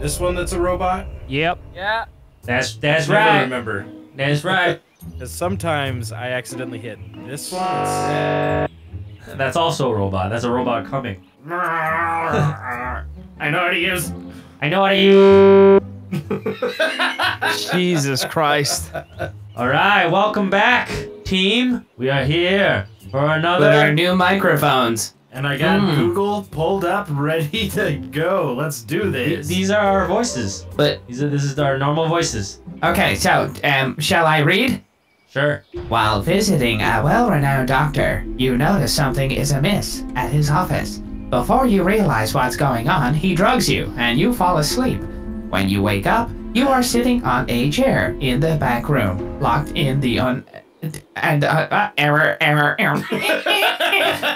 This one that's a robot? Yep. Yeah. That's that's Never right. remember. That's right. Because sometimes I accidentally hit this one. That's also a robot. That's a robot coming. I know how to use. I know how to use. Jesus Christ. All right, welcome back, team. We are here for With our another. new microphones. And I got Hmm. Google pulled up, ready to go. Let's do Th- this. These are our voices. But These are this is our normal voices. okay, so um, shall I read? Sure. While visiting a well-renowned doctor, you notice something is amiss at his office. Before you realize what's going on, he drugs you and you fall asleep. When you wake up, you are sitting on a chair in the back room, locked in the un and uh, uh, error, error, error,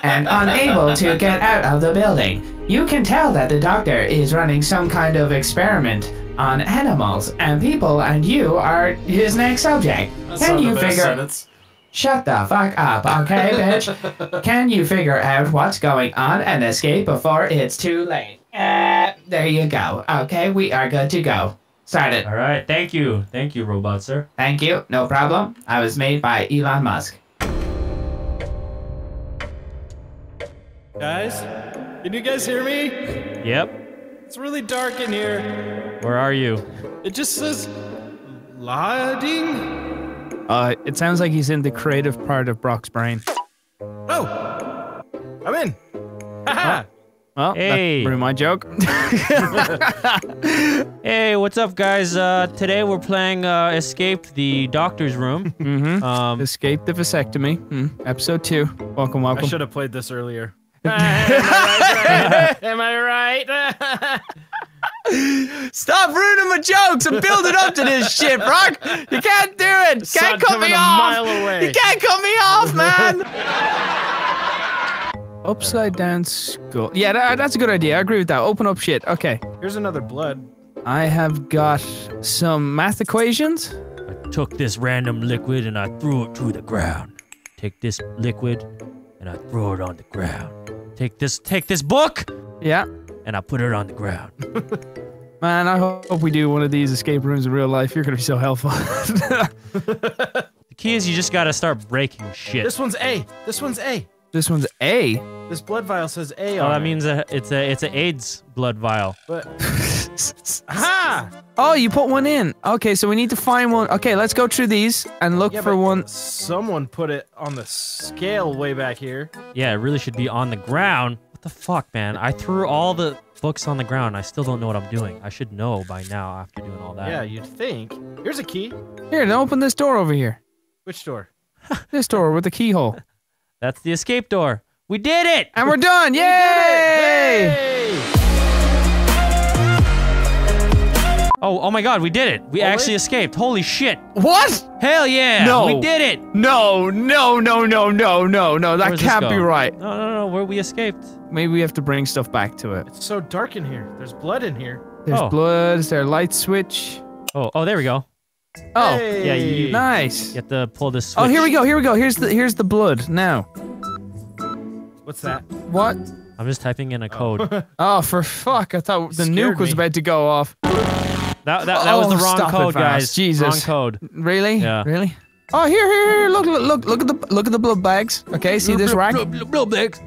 and unable to get out of the building. You can tell that the doctor is running some kind of experiment on animals and people, and you are his next subject. That's can not you the best figure? sentence. Shut the fuck up, okay, bitch? Can you figure out what's going on and escape before it's too late? Uh, there you go. Okay, we are good to go. Started. All right. Thank you. Thank you, robot sir. Thank you. No problem. I was made by Elon Musk. Guys, can you guys hear me? Yep. It's really dark in here. Where are you? It just says loading. Uh, it sounds like he's in the creative part of Brock's brain. Oh, I'm in. Haha. Well, Hey. that ruined my joke. Hey, what's up, guys? Uh, today we're playing uh, Escape the Doctor's Room. mm-hmm. Um, Escape the vasectomy. Mm, episode two. Welcome, welcome. I should have played this earlier. Am I right? Stop ruining my jokes. I'm building up to this shit, Brock. You can't do it. Can't cut me off. You can't cut me off, man. Upside down skull. Yeah, that, that's a good idea. I agree with that. Open up shit. Okay. Here's another blood. I have got some math equations. I took this random liquid and I threw it to the ground. Take this liquid and I throw it on the ground. Take this take this book Yeah. and I put it on the ground. Man, I hope we do one of these escape rooms in real life. You're gonna be so helpful. The key is you just gotta start breaking shit. This one's A. This one's A. this one's A. This blood vial says A Oh, on that it. means a, it's a it's a AIDS blood vial. But ha! Oh, you put one in. Okay, so we need to find one. Okay, let's go through these and look Yeah, for one. Someone put it on the scale way back here. Yeah, it really should be on the ground. What the fuck, man? I threw all the books on the ground. I still don't know what I'm doing. I should know by now after doing all that. Yeah, you'd think. Here's a key. Here, then open this door over here. Which door? This door with the keyhole. That's the escape door. We did it! And we're done. Yay! Oh, oh my god, we did it. We Oh, actually escaped. Holy shit. What? Hell yeah. No. We did it. No, no, no, no, no, no, no. That can't be right. No, no, no, where we escaped. Maybe we have to bring stuff back to it. It's so dark in here. There's blood in here. There's Oh. blood. Is there a light switch? Oh, oh, there we go. Oh, Hey! yeah, you- nice. You have to pull this switch. Oh, here we go. Here we go. Here's the here's the blood. Now, What's that? what? I'm just typing in a oh. code. Oh, for fuck! I thought the Scared nuke was me. about to go off. That, that, that was oh, the Oh, wrong stop it, code, Vaz. guys. Jesus. Wrong code. Really? Yeah. Really? Oh, here, here, here! Look, look, look! Look at the look at the blood bags. Okay, see this rack? Blood bags.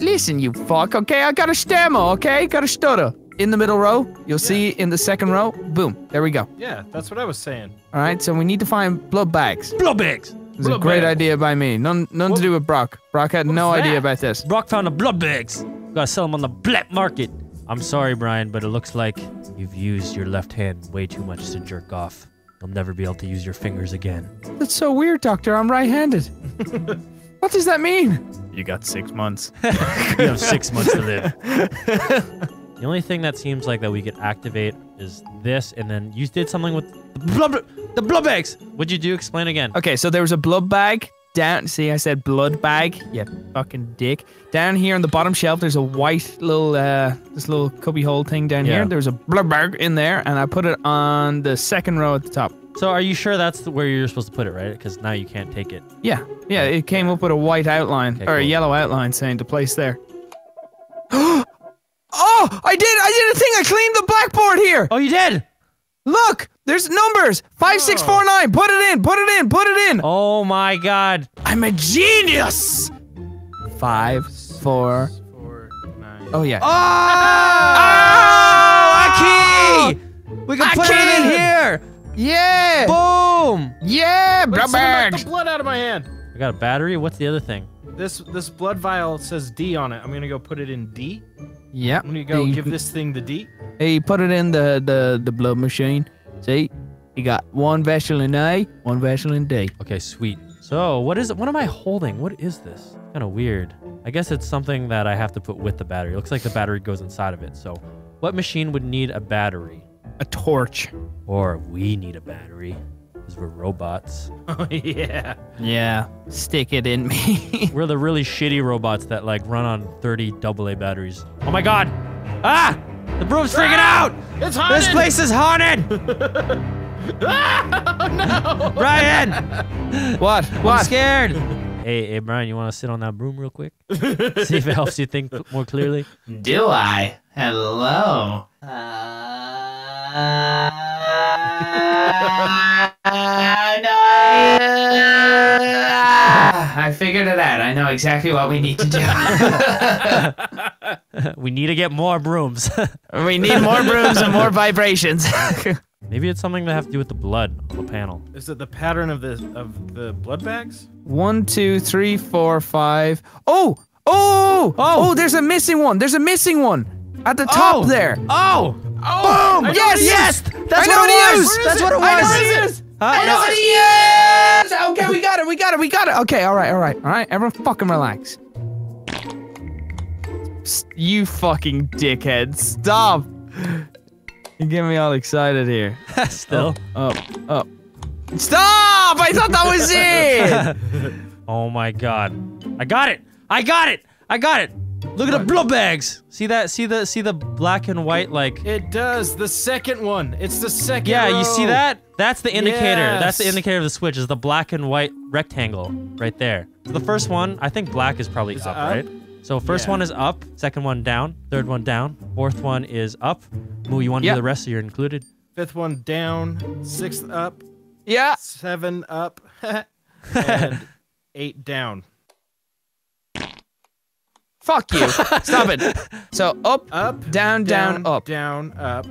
Listen, you fuck. Okay, I got a stammer. Okay, got a stutter. In the middle row, you'll see in the second row. Boom. There we go. Yeah, that's what I was saying. All right, so we need to find blood bags. Blood bags. It's a Blood great bags. idea by me. None, none What- to do with Brock. Brock had no idea about this. Brock found the blood bags. Gotta sell them on the black market. I'm sorry, Brian, but it looks like you've used your left hand way too much to jerk off. You'll never be able to use your fingers again. That's so weird, Doctor. I'm right-handed. what does that mean? You got six months. You have six months to live. the only thing that seems like that we could activate is this, and then you did something with the blood, the blood bags. What'd you do? Explain again. Okay, so there was a blood bag down. See, I said blood bag. You fucking dick. Down here on the bottom shelf, there's a white little, uh, this little cubby hole thing down Yeah. here. There's a blood bag in there, and I put it on the second row at the top. So are you sure that's where you're supposed to put it, right? Because now you can't take it. Yeah, yeah. It came up with a white outline Okay, or a yellow outline saying to place there. oh, I did. I did a thing. I cleaned the blackboard here. Oh, you did. Look, there's numbers. Five, six, four, oh. nine. Put it in. Put it in. Put it in. Oh my God. I'm a genius. Five, four. Four, nine. Oh yeah. Oh, a key. We can A put it in here. Yeah. Boom. Yeah, Wait, bro someone the blood out of my hand. I got a battery. What's the other thing? This this blood vial says D on it. I'm gonna go put it in D. Yeah. I'm gonna go Hey, give this thing the D. He put it in the the the blood machine. See, you got one vessel in A, one vessel in D. Okay, sweet. So, what is it? What am I holding? What is this? Kind of weird. I guess it's something that I have to put with the battery. It looks like the battery goes inside of it. So, what machine would need a battery? A torch. Or we need a battery because we're robots. Oh yeah. Yeah. Stick it in me. We're the really shitty robots that like run on 30 AA batteries. Oh my god! Ah! The broom's freaking out! It's haunted. This place is haunted! Oh no! Brian! what? I'm What? scared! Hey, hey, Brian, you want to sit on that broom real quick? See if it helps you think more clearly. Do I? Hello. I, I figured it out. I know exactly what we need to do. we need to get more brooms. We need more brooms and more vibrations. Maybe it's something that have to do with the blood on the panel. Is it the pattern of the of the blood bags? one, two, three, four, five. Oh! Oh! Oh! oh there's a missing one. There's a missing one at the top Oh! there. Oh! Oh, Boom! Yes! Yes! That's I what it it was! That's what it I know was! It is! Huh? I know it is! Okay, we got it. We got it. We got it. Okay, all right, all right, all right. Everyone, fucking relax. You fucking dickhead! Stop! You get me all excited here. Still. Up, up. Stop! I thought that was it. Oh my god. I got it! I got it! I got it! Look at the blood bags! See that? See the see the black and white like It does. The second one. It's the second. Yeah, you see that? That's the indicator. That's the indicator of the switch is the black and white rectangle right there. So The first one, I think black is probably Is up, up? right? So first Yeah. one is up, second one down, third one down, fourth one is up. Moo, you want to Yep. do the rest so you're included? Fifth one down. Sixth up. yeah. Seven up. and eight down. Fuck you. Stop it. So up, Up. down, down, up. Down. Up.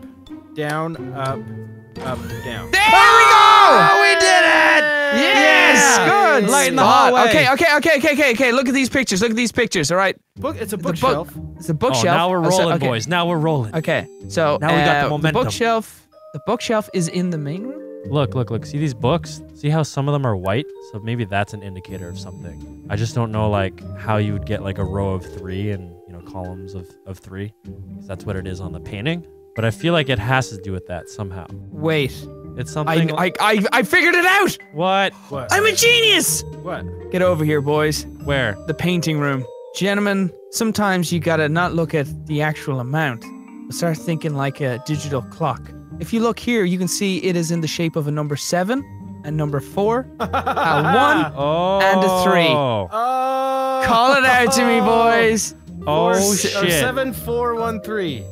Down. Up. Up. Down. There we go! Oh, we did it! Yes, Yeah! good. Light in the spot. hallway. Okay, okay, okay, okay, okay, okay. Look at these pictures. Look at these pictures. All right, Book. It's a The book- bookshelf. it's a bookshelf. Oh, now we're Oh, so- rolling, okay. boys. Now we're rolling. Okay, so Now we got the uh, momentum. bookshelf. The bookshelf is in the main room. Look, look, look. See these books? See how some of them are white? So maybe that's an indicator of something. I just don't know like how you would get like a row of three and you know columns of, of three. 'Cause that's what it is on the painting. But I feel like it has to do with that somehow. Wait, It's I, something. I, I, I figured it out. what? What? I'm a genius. what? Get over here, boys. Where? The painting room, gentlemen. Sometimes you gotta not look at the actual amount, but start thinking like a digital clock. If you look here, you can see it is in the shape of a number seven, a number four, a one. Oh. And a three. Oh. Call it out to me, boys. Oh Four- shit. Or seven four one three.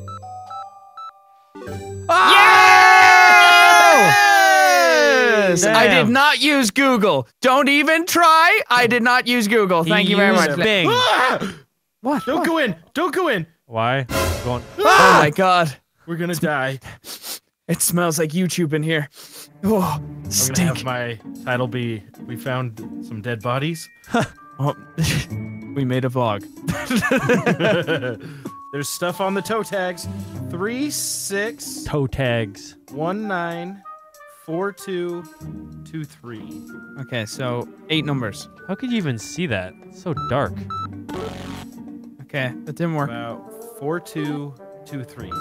Yes! I did not use Google. Don't even try. I did not use Google. Thank He you very used much. Bing. Ah! What? Don't What? go in. Don't go in. Why? Going. Oh my god. We're gonna die. It smells like YouTube in here. Oh, stink. I'm gonna stink. have my title be "We found some dead bodies." Oh, we made a vlog. There's stuff on the toe tags. Three six Toe tags. one nine four two two three. Okay, so eight numbers. How could you even see that? It's so dark. Okay, that didn't work. About four two two three.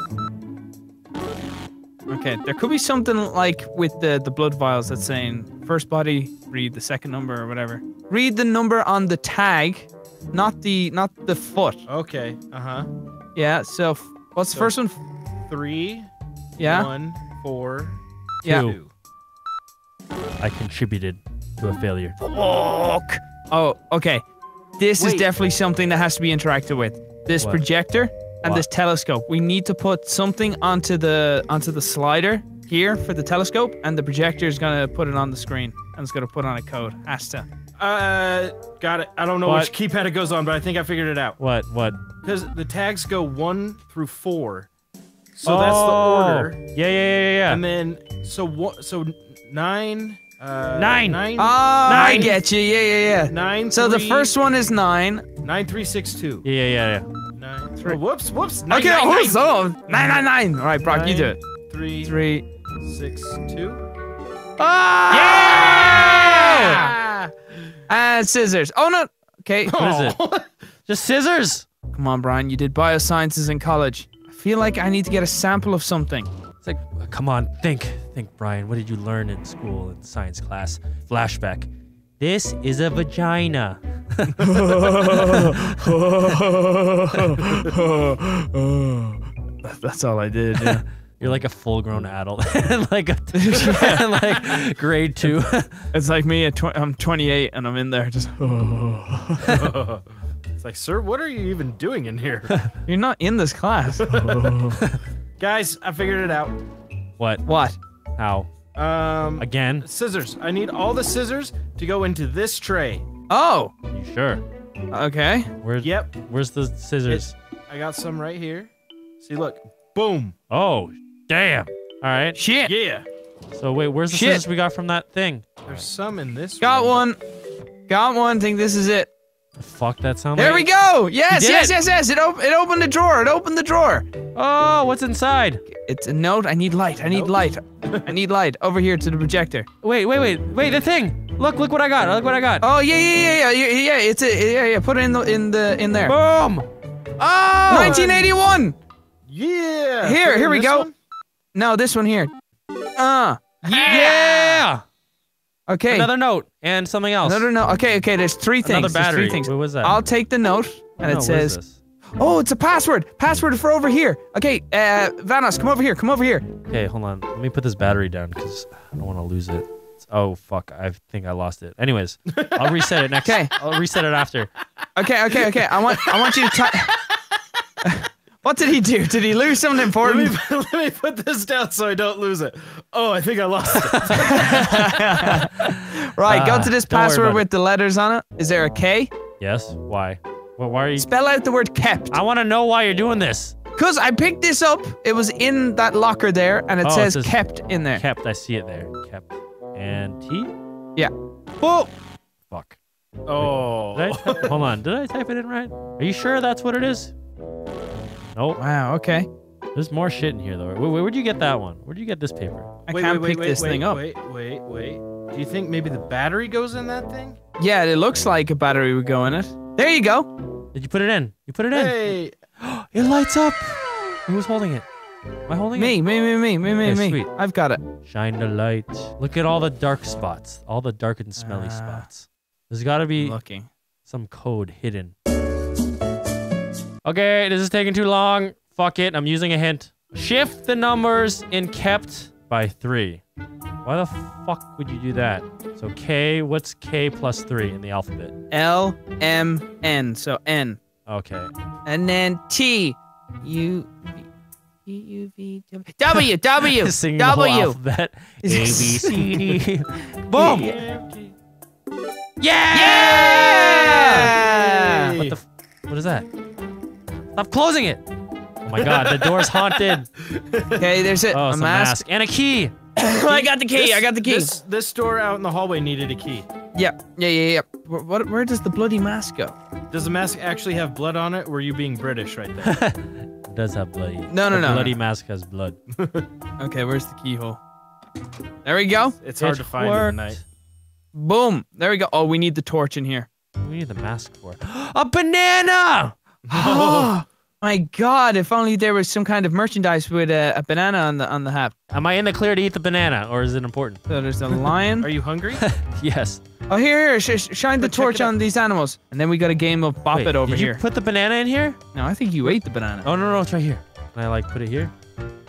Okay, there could be something like with the the blood vials that's saying first body, read the second number or whatever. Read the number on the tag, not the not the foot. Okay. Uh huh. Yeah. So f- what's the first one? Three. Yeah. One four. Yeah. Two. Two. I contributed to a failure. Fuck. Oh, okay. This is definitely something that has to be interacted with. This What? projector and What? this telescope. We need to put something onto the onto the slider here for the telescope, and the projector is gonna put it on the screen, and it's gonna put on a code. Asta. Uh, got it. I don't know What? which keypad it goes on, but I think I figured it out. What? What? Because the tags go one through four, so that's the Oh. order. Yeah, yeah, yeah, yeah. yeah. And then so what? So nine. Uh, Nine. Nine. Oh, I Nine. get you. Yeah, yeah, yeah. nine. So the first one is nine. Nine three six two. yeah, yeah, yeah, yeah. Nine. Three. Oh, whoops. Whoops. Nine, Okay, nine, hold nine. on. Nine, nine, nine. All right, Brock, you do it. Three, three, six, two. Three. Six two. Ah! And scissors. Oh no. Okay. What is it? Just scissors. Come on, Brian. You did biosciences in college. I feel like I need to get a sample of something. It's like, uh, come on, think, think, Brian. What did you learn in school in science class? Flashback. This is a vagina. That's all I did. Yeah. You're like a full-grown adult, like a, like grade two. it's like me at tw- I'm 28 and I'm in there just. It's like, sir, what are you even doing in here? You're not in this class. Guys, I figured it out. what? what? How? Um, Again? scissors. I need all the scissors to go into this tray. Oh. You sure? Okay. Where's Yep, Where's the scissors? I got some right here. See, look. Boom. Oh, damn. All right. Shit. Yeah. So wait, where's the Shit. scissors we got from that thing? There's some in this Got one. one. Got one. Think this is it. The fuck that sound There we go. Yes, You yes, yes, yes. It, op- it opened the drawer. It opened the drawer. Oh, what's inside? It's a note. I need light. I need Nope. light. I need light. Over here to the projector. Wait, wait, wait, wait. The thing. Look, look what I got. Look what I got. Oh yeah, yeah, yeah, yeah, yeah. yeah it's a yeah, yeah. Put it in the in the in there. Boom. Oh, 1981. Yeah. Here, here we go. one. No, this one here. Uh. Yeah. Okay. Another note and something else. Another note. Okay, okay. There's three things. Another There's battery. three things. What was that? I'll take the note, and it says, "Oh, it's a password. Password for over here." Okay, uh, Vanoss, come over here. Come over here. Okay, hold on. Let me put this battery down because I don't want to lose it. It's- oh fuck! I think I lost it. Anyways, I'll reset it next. Okay. I'll reset it after. Okay, okay, okay. I want, I want you to. what did he do? Did he lose something Let important? me, let me put this down so I don't lose it. Oh, I think I lost it. Right, go Ah, to this password about with the letters on it. Is there a K? Yes. Why? Well, why are you? Spell out the word kept. I want to know why you're doing this. Cause I picked this up. It was in that locker there, and it Oh, it says says kept in there. Kept. I see it there. Kept. And T. Yeah. Oh. Fuck. Oh. Did I type- hold on. Did I type it in right? Are you sure that's what it is? Nope. Wow. Okay. There's more shit in here though. Wait, wait, where'd you get that one? Where'd you get this paper? I wait, can't wait, pick wait, this wait, thing up. Wait, wait, wait. Do you think maybe the battery goes in that thing? Yeah, it looks like a battery would go in it. There you go. Did you put it in? You put it in. Hey. It lights up. Who's holding it? Am I holding Me, it? me, me, me, me, me, Okay, me. sweet. I've got it. Shine the light. Look at all the dark spots. All the dark and smelly Ah. spots. There's got to be looking. some code hidden. Okay, this is taking too long. Fuck it. I'm using a hint. Shift the numbers in kept by three. Why the fuck would you do that? So K, what's K plus three in the alphabet? L M N. So N. Okay. And then T U V U V W W Singing the whole alphabet. A, B, C, D. Boom! Yeah! Yeah! What the? F- what is that? Stop closing it! Oh my god, the door's haunted. Okay, there's it. Oh, a it's a mask. mask and a key. I got the key. This- I got the key. This, this door out in the hallway needed a key. Yeah, yeah, yeah, yeah. Where, what, where does the bloody mask go? Does the mask actually have blood on it? Or were you being British right there? It does have bloody. No, no, the no, Bloody no. mask has blood. Okay, where's the keyhole? There we go. It's hard It to find in the night. Boom. There we go. Oh, we need the torch in here. What do we need the mask for? A banana! Oh my god! If only there was some kind of merchandise with a, a banana on the on the hat. Am I in the clear to eat the banana, or is it important? So there's a lion. Are you hungry? Yes. Oh, here, here. Sh- sh- shine the Check torch on these animals, and then we got a game of bop Wait, it over did here. you put the banana in here? no, I think you ate the banana. Oh no, no, it's right here. Can I like put it here?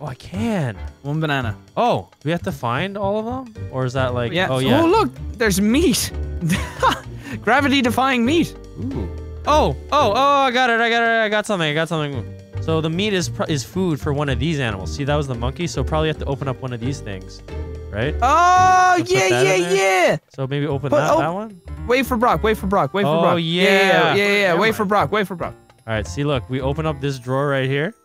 Oh, I can. One banana. Oh, we have to find all of them, or is that like? Yeah. Oh, oh yeah. Oh look, there's meat. Gravity defying meat. Ooh. Oh, oh, oh! I got it! I got it! I got something! I got something! So the meat is pro- is food for one of these animals. See, that was the monkey. So probably have to open up one of these things, right? Oh, Put yeah, yeah, yeah. So maybe open But- that, oh. that one. Wait for Brock. Wait for Brock. Wait for Oh, Brock. yeah. yeah, yeah, yeah. yeah. Wait for Brock. Wait for Brock. All right. See, look, we open up this drawer right here,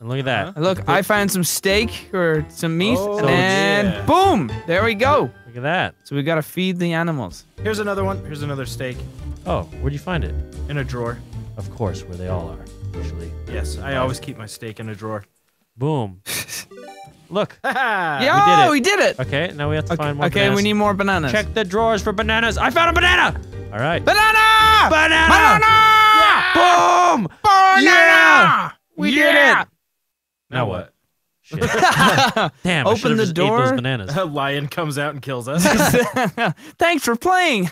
and look at that. Uh-huh. Look, I found some steak or some meat, Oh, and then yeah. boom, there we go. Look at that. So we gotta feed the animals. Here's another one. Here's another steak Oh, where'd you find it? in a drawer. Of course, where they all are usually. Yes, I always keep my steak in a drawer. Boom. Look. yeah. Yeah, did it. we did it. Okay, now we have to Okay, find more okay, bananas. we need more bananas. Check the drawers for bananas. I found a banana. All right. banana. Banana! Banana. Boom! Banana. Yeah! We did it. Now what? Shit. Damn, I Open should've the just ate those door. bananas. A lion comes out and kills us. Thanks for playing.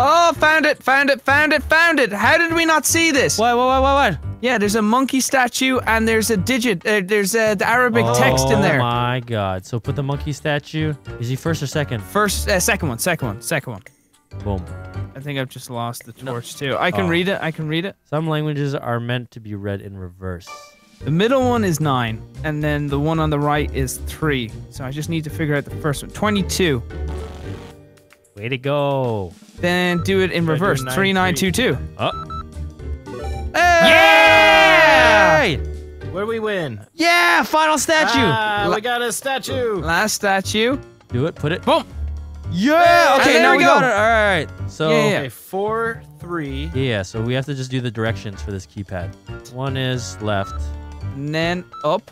Oh, found it, found it, found it, found it. How did we not see this? What, what, what, what, what? Yeah, there's a monkey statue and there's a digit. Uh, there's uh, the Arabic text in there. Oh my god. So put the monkey statue. Is he first or second? First, uh, second one, second one, second one. Boom. I think I've just lost the torch too. I can Oh. read it. I can read it. Some languages are meant to be read in reverse. The middle one is nine, and then the one on the right is three. So I just need to figure out the first one. Twenty-two. Way to go. Then do it in Try reverse. nine, Three nine three. two two. Oh. Hey! Where we win? Yeah! Final statue! Ah, La- we got a statue. Last statue. Do it, put it. Boom. Yeah! Okay, Okay, now now we we go. got it. Alright. So Yeah, yeah. Okay, four, three. Yeah, so we have to just do the directions for this keypad. One is left. And then up,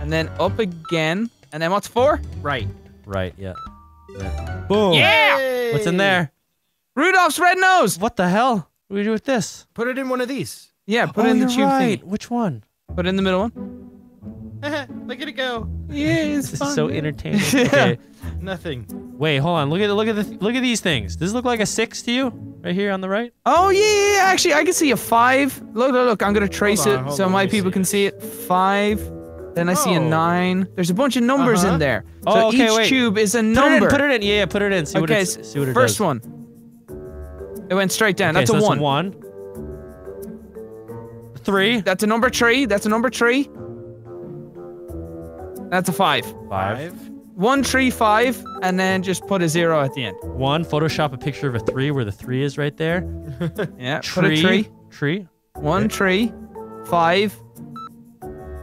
and then up again, and then what's four? Right. Right, yeah. Then- Boom! Yeah. What's in there? Rudolph's red nose. What the hell? What do we do with this? Put it in one of these. Yeah, put oh, it in the you're tube right. thingy. Which one? Put it in the middle one. Look at it go. Yeah, it's This fun. is so entertaining. Okay. Nothing. Wait, hold on. Look at look at the look at these things. Does this look like a six to you? Right here on the right? Oh yeah, yeah, yeah, actually, I can see a five. Look, look, look. I'm gonna trace on, it so on, my people see can see it. Five. Then I see a Oh. nine. There's a bunch of numbers Uh-huh. in there. So Oh, okay, each wait. tube is a Put number. it in. Put it in. Yeah, yeah. Put it in. See what okay, it see what it first does. one. It went straight down. Okay, that's so a one. one. Three. That's a number three. That's a number three. That's a five. Five. One, three, five, and then just put a zero at the end. One. Photoshop a picture of a three where the three is right there. Yeah. Tree. Put a tree. Tree. One tree, five,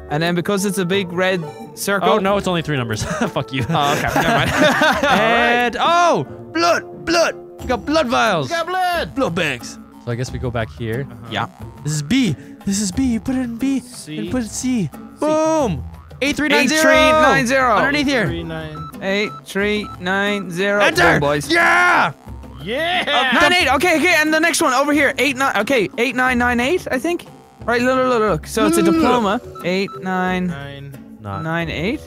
and then because it's a big red circle. Oh no, it's only three numbers. Fuck you. Oh, okay. Never mind. and oh, blood, blood. You got blood vials. Got blood. blood bags. So I guess we go back here. Uh-huh. yeah. This is B. This is B. You put it in B. C. And put it C. Boom. Eight three nine Eight, zero. three, nine, zero. Underneath here. Three, nine. Eight, three, nine, zero. Enter. Boom, boys. Yeah. Yeah. Nine, eight. Okay, okay, and the next one over here. Eight, nine. Okay, eight, nine, nine, eight. I think. Right. Look, look, look, look. So it's a diploma. Eight, nine, Nine. Not. nine, eight.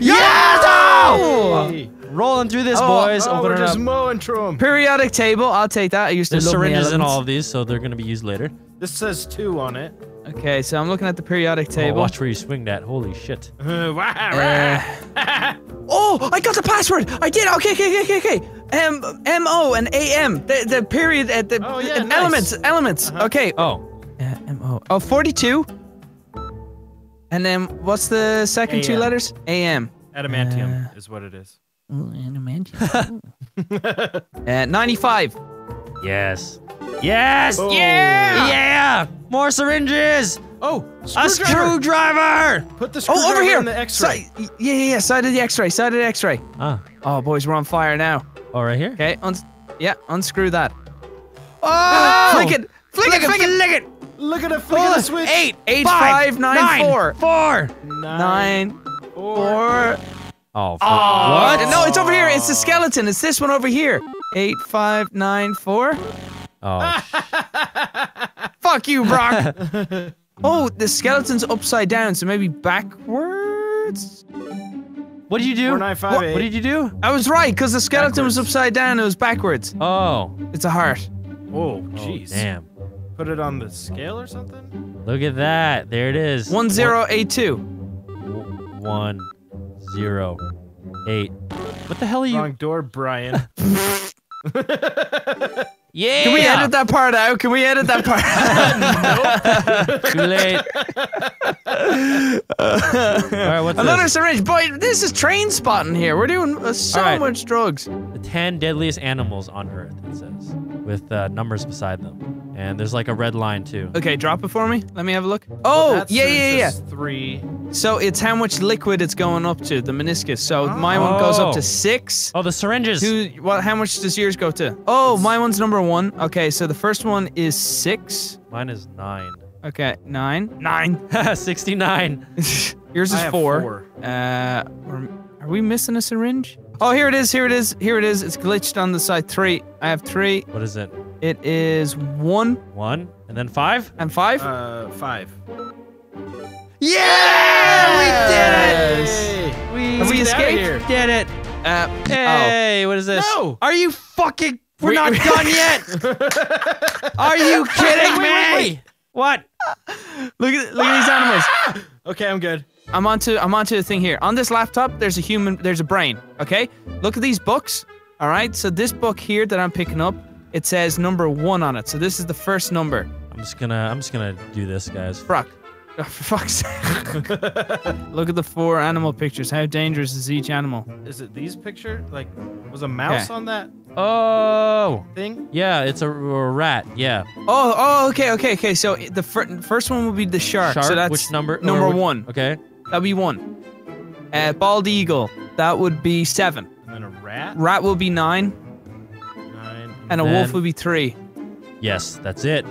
Yes! Oh! Hey. Rolling through this, Oh, boys. Oh, Open we're just up. mowing through 'em. Periodic table. I'll take that. I used to There's love syringes in all of these, so they're gonna be used later. This says two on it. Okay, so I'm looking at the periodic Oh, table. watch where you swing that. Holy shit. Uh, oh, I got the password. I did. Okay, okay, okay, okay, okay. M M O and A M. The the period. Uh, the Oh, yeah, uh, nice. elements. Elements. Uh-huh. Okay. Oh. Uh, M O. Oh, 42. And then what's the second two letters? A M. Adamantium is what it is. Uh, 95. Yes. Yes. Oh. Yeah! Yeah. More syringes. Oh, A screwdriver. Put the Oh, screwdriver over here. in the X-ray. Si- yeah, yeah, yeah. Side of the X-ray. Side of the X-ray. Ah. Oh, boys, we're on fire now. Oh, right here. Okay. uns yeah. Unscrew that. Oh. Flick it. Flick, it. Flick it. Flick it. Look at it. Flick Oh, of the switch. Eight. Eight, five, five, nine, nine, four. Four. Nine, four. four. Oh. oh. fuck. Oh, what? No, it's over here. It's the skeleton. It's this one over here. Eight, five, nine, four. Oh. Fuck you, Brock. oh, the skeleton's upside down, so maybe backwards. What did you do? Four, nine, five, what, eight. what did you do? I was right, because the skeleton was upside down. It was backwards. Oh. It's a heart. Oh, Oh, jeez. damn. Put it on the scale or something. Look at that. There it is. One zero eight two. One, zero, eight. What the hell are you? Wrong door, Brian. Yeah. Can we edit that part out? Can we edit that part out? Too late. All right, what's Another this? syringe. Boy, this is Trainspotting here. We're doing uh, so All right. much drugs. The 10 deadliest animals on Earth, it says, with uh, numbers beside them. And there's like a red line too. Okay, drop it for me. Let me have a look. Oh, That yeah, yeah, yeah. Three. So it's how much liquid it's going up to, the meniscus. So my one goes up Oh. to six. Oh, the syringes. Two, well, how much does yours go to? Oh, my one's number one. Okay, so the first one is six. Mine is nine. Okay, nine. Nine. 69. yours is I have four. four. Uh, are, are we missing a syringe? Oh, here it is. Here it is. Here it is. It's glitched on the side. Three. I have three. What is it? It is one One and then five? and five. Uh, five. yeah, we did it. Hey! We, Have we Get escaped? here. did it. Uh, Hey, what is this? No. Are you fucking. We're We- not we- done yet. Are you kidding me? wait, wait, wait. What? Look at look at these animals. Okay, I'm good. I'm onto I'm onto the thing here. On this laptop, there's a human, there's a brain. Okay, look at these books. All right, so this book here that I'm picking up, it says number one on it. So this is the first number. I'm just gonna. I'm just gonna do this, guys. Brock. Oh, for fuck's sake. Look at the four animal pictures. How dangerous is each animal? Is it these picture? Like, was a mouse Okay. on that Oh. thing? Yeah, it's a, a rat. Yeah. Oh, oh, okay, okay, okay. So the fir- first one would be the shark. Shark. So that's which number? number which- one. Okay. That'd be one. Uh, bald eagle. That would be seven. And then a rat? Rat will be nine, Nine. and a Then- wolf would be three. Yes, that's it.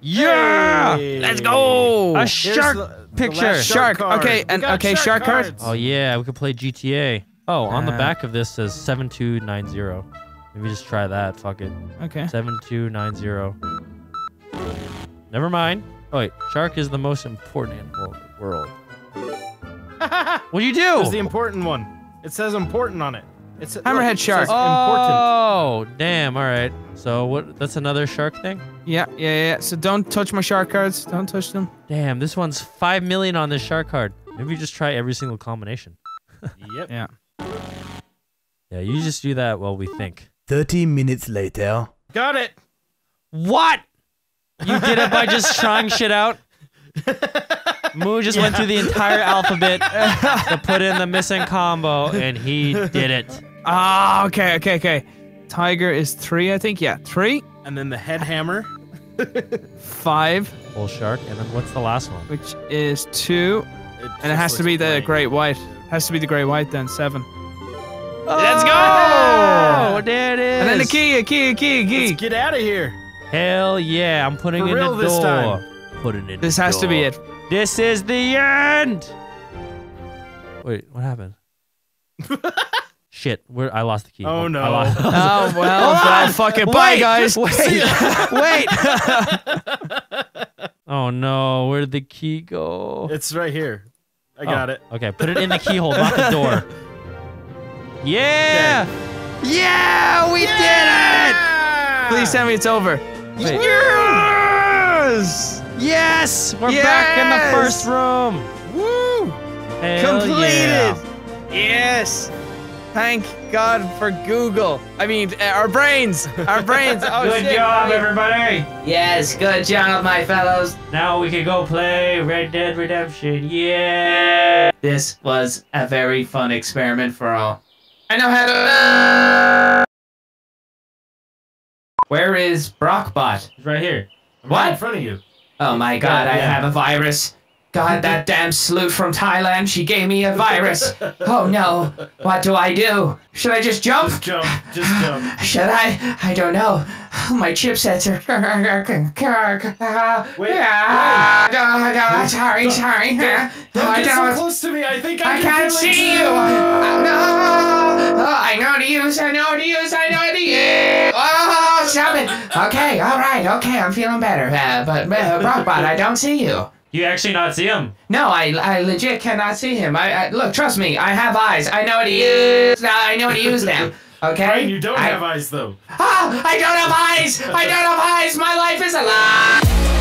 Yeah. Hey. Let's go. A shark the- the picture. last Shark, card. okay, and- okay, shark card. cards. Oh yeah, we could play GTA. Oh, on the Uh, back of this says 7290. Maybe just try that. Fuck it. Okay. 7290. Never mind. Oh wait, shark is the most important animal in the world. What do you do? It's the important one. It says important on it. It's a, Hammerhead look, shark. says important. Oh, damn. All right. So what? That's another shark thing. Yeah, yeah, yeah. So don't touch my shark cards. Don't touch them. Damn, this one's five million on this shark card. Maybe just try every single combination. Yep. Yeah. Yeah, you just do that while we think. 30 minutes later. Got it. What? You did it by just trying shit out? Moo just went through the entire alphabet to put in the missing combo, and he did it. Ah, okay, okay, okay. Tiger is three, I think. Yeah, three, And then the head hammer. five, Bull shark, and then what's the last one? which is two, and it has to be the great white. Has to be the great white then. Seven. Let's go! Oh, there it is. And then the key, a key, a key, a key. Let's get out of here. Hell yeah, I'm putting For in real the this door. time. Put it in. This the has to be it. This is the end. Wait, what happened? Shit, where I lost the key. Oh, I no. lost- Oh well, well, fuck it. Bye, Wait, guys. Wait, wait. oh no, where did the key go? It's right here. I Oh, got it. Okay, put it in the keyhole, not the door. Yeah! Yeah, we did it. Please tell me it's over. Wait. Yes! Yes! We're back in the first room. Woo! Hell Completed. yeah. Yes. Thank God for Google. I mean, uh, our brains. Our brains. Oh, Good shit. job, everybody. Yes, good job, my fellows. Now we can go play Red Dead Redemption. Yeah! This was a very fun experiment for all. I know how to. Where is Brockbot? It's right here. I'm right in front of you. Oh my god, I Yeah. have a virus. God, that damn sleuth from Thailand, she gave me a virus. Oh no, what do I do? Should I just jump? Just jump. Just jump. Should I? I don't know. My chipsets are. Wait, Ah, sorry, sorry. Don't I get so don't. close to me. I think I, I can can't see you. Oh, no. Oh, I know to use. I know to use. I know to use. Oh, stop it. Okay, all right. Okay, I'm feeling better. Uh, but uh, Brockbot, I don't see you. You actually not see him? No, I, I legit cannot see him. I, I look, trust me. I have eyes. I know how to use. I know how to use them. Okay. Brian, you don't I, have eyes though. Ah, I don't have eyes. I don't have eyes. My life is a lie.